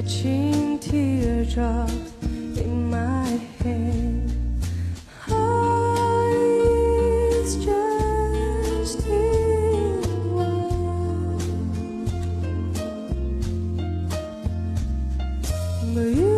catching teardrops in my hand. Heart just in one. But you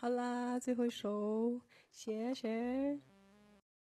好啦最后一首谢谢。